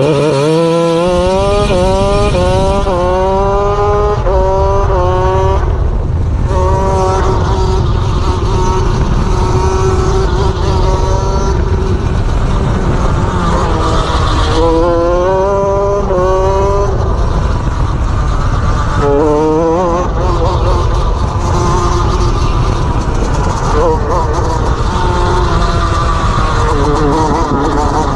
Oh, Gracias.